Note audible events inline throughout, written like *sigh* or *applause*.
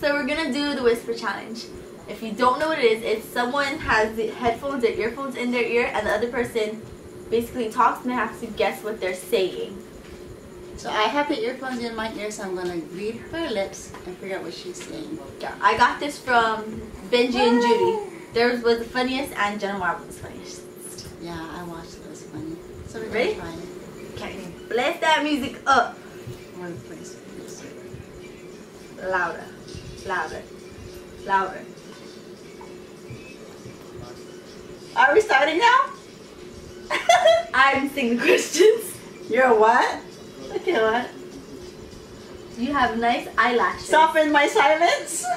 so we're gonna do the whisper challenge. If you don't know what it is, it's someone has the headphones or earphones in their ear and the other person basically talks and they have to guess what they're saying. So I have the earphones in my ear, so I'm gonna read her lips and figure out what she's saying. Yeah, I got this from Benji and Judy. Theirs was the funniest and Jenna Marble was funniest. Yeah, I watched it. It was funny. So we're Ready? gonna try it. Okay, blast that music up. One place. Louder, louder, louder. Are we starting now? *laughs* I'm singing the questions. You're what? Okay, what? You have nice eyelashes. Soften my silence? *laughs*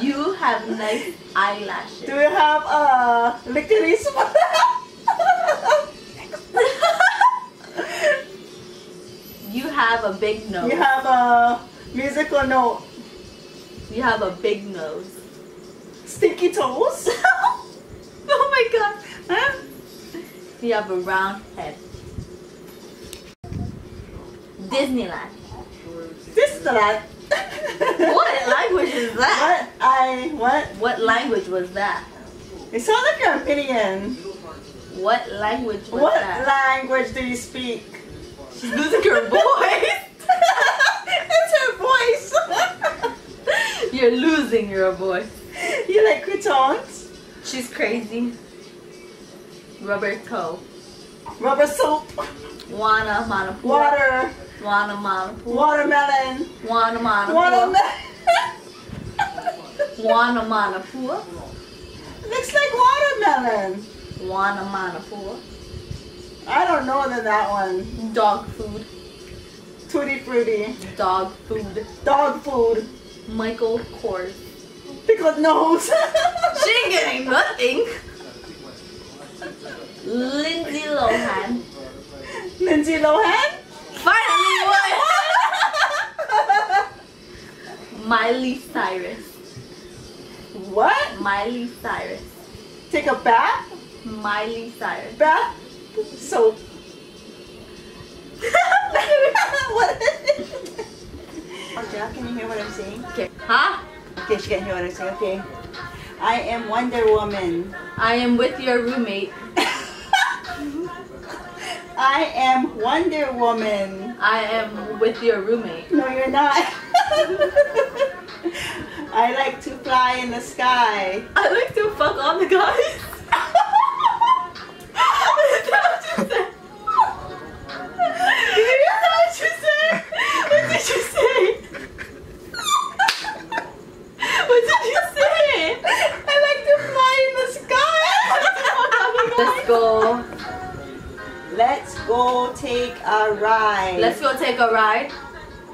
You have nice eyelashes. Do you have a uh, licorice? *laughs* You have a big nose. you have a musical note. You have a big nose. Stinky toes? *laughs* oh my god. Huh? You have a round head. Disneyland. that. *laughs* What language is that? What? I, what? What language was that? It sounds like you're opinion. What language was What that? language do you speak? She's losing her voice. *laughs* it's her voice. *laughs* You're losing your voice. you like croutons? She's crazy. Rubber toe. Rubber soap? Wanna mana. Water? Wanna mana. Watermelon? Wanna mana. Watermelon? Wanna *laughs* mana. Looks like watermelon. Wanna mana pua. I don't know than that one. Dog food. Tutti frutti. Dog food. Dog food. Michael Kors. Pickled nose. *laughs* She ain't getting nothing. Lindsay Lohan. Lindsay Lohan? Finally won. *laughs* Miley Cyrus. what? Miley Cyrus. Take a bath? Miley Cyrus. Bath? Soap. *laughs* what is it? Oh, Jack, can you hear what I'm saying? Okay. Huh? Okay, she can hear what I'm saying. Okay. I am Wonder Woman. I am with your roommate. *laughs* I am Wonder Woman. I am with your roommate. No, you're not. *laughs* I like to fly in the sky. I like to fuck all the guys. Take Let's go take a ride.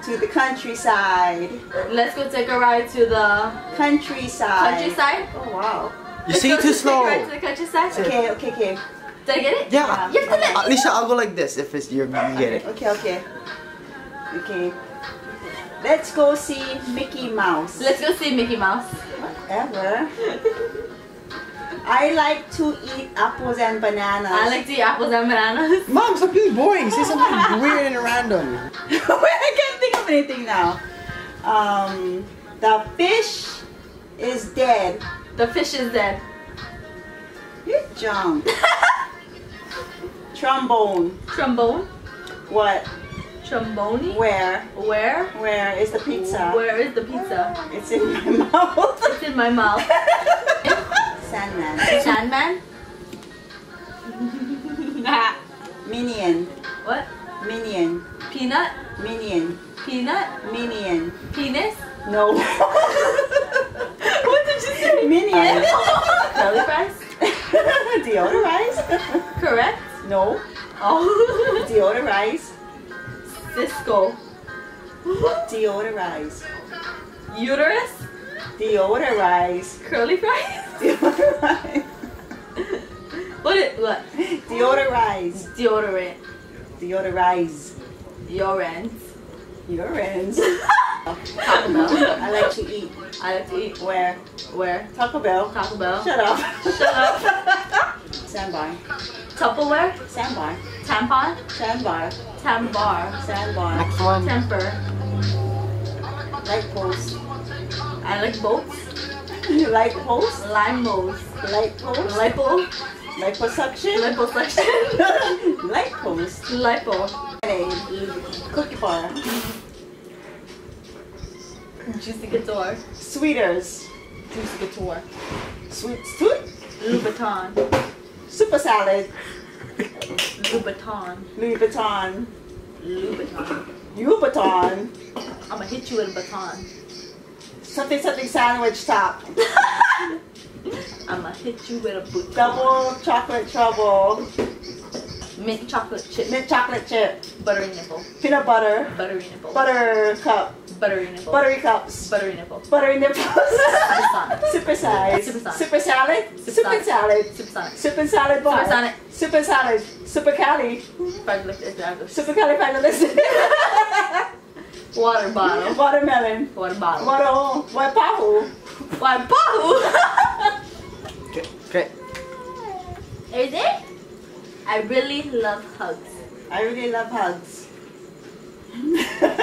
to the countryside. Let's go take a ride to the Countryside. countryside. Oh wow. You sing Let's too go slow. Take a to the countryside. Okay, okay, okay. Did I get it? Yeah. You have to let Elisha, I'll go like this if it's you're, you get it. Okay, okay. Okay. Let's go see Mickey Mouse. Let's go see Mickey Mouse. Whatever. *laughs* I like to eat apples and bananas. I like to eat apples and bananas. *laughs* Mom, stop being boring. Say something *laughs* weird and random. Wait, I can't think of anything now. Um, the fish is dead. The fish is dead. You jump. *laughs* Trombone. Trombone. What? Trombone. Where? Where? Where is the pizza? Where is the pizza? It's in my mouth. It's in my mouth. Sandman. *laughs* Sandman. *laughs* Minion. what? Minion. Peanut. Minion. Peanut. Minion. Penis. No. *laughs* what did you say? Minion. Curly fries. Deodorize? Correct. No. Oh. Deodorize. Cisco. Deodorize. Uterus. Deodorize. Curly fries. Deodorize. What? Is, what? Deodorize. Deodorant. Deodorize. Urine. Urines. Taco Bell. I like to eat. I like to eat. Where? Where? Taco Bell. Taco Bell. Shut up. Shut up. *laughs* Sandbar. Tupperware. Sandbar. Tampon. Sandbar. Tambar. Sandbar. Next one. Temper. Light post. I like boats. *laughs* Light post. Limos. Light. Lipo. Liposuction. Liposuction. *laughs* Light post. Lipo. Cookie bar. Juicy Couture. Sweeters. Juicy Couture. Sweet sweet. Louboutin. Super salad. Louboutin. Louis Vuitton. Louboutin. Louboutin. I'ma hit you with a baton. Something something sandwich top. I'ma hit you with a boot. Double chocolate trouble. Mint chocolate chip. Mint chocolate chip. Buttery nipple. Peanut butter. Buttery nipple. Butter cup. Buttery nipple. Buttery cups. Buttery nipple. Buttery nipples. Super size. Supersonic. Super salad. Super salad. Super salad bar. Supersonic. Super salad. Super cali. Supercalifragilistic. Super califragilistic. *laughs* Water bottle. *laughs* Watermelon. Water bottle. Water. Oh, Waipahu. Why, Bahu? Okay. Okay. Is it? I really love hugs. I really love hugs.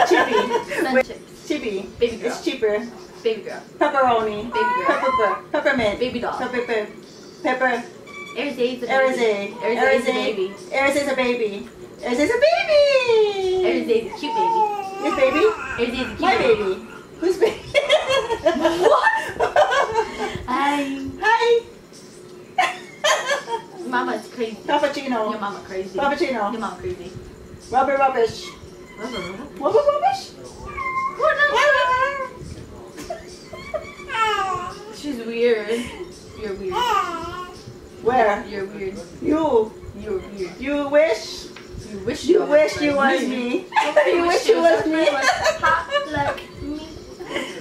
Chippy. *laughs* Chips. Chippy. Baby girl. It's cheaper. Baby girl. Pepperoni. Baby girl. Pepper. Peppermint. Baby doll. Pepper. Pepper. Pepper. Arizane's a baby. Erizae. Arizane's a baby. Arizane's a baby. Arizane's a baby. Arizane's a cute baby. His baby? A My baby. Who's baby? What? Hi. Hi. Mama's crazy. Your mama crazy. Cappuccino. Your mama crazy. Rubber rubbish. Rubber Rubber rubbish? She's weird. You're weird. Where? You're weird. You. You're weird. You wish. You wish You was wish you was me. You wish you was me. hot like me.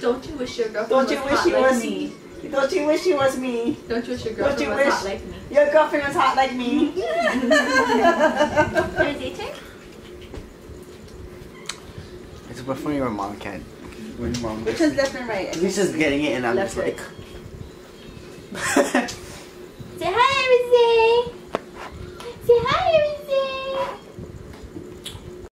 Don't you wish your girlfriend Don't you was wish hot you like was me? Don't you wish you was me? Don't you wish your Don't girlfriend you was wish- hot like me? Your girlfriend was hot like me. *laughs* There's eating? It's but funny when mom can't. When mom. Which one's left and right? Lisa's getting it and I'm Left, just like.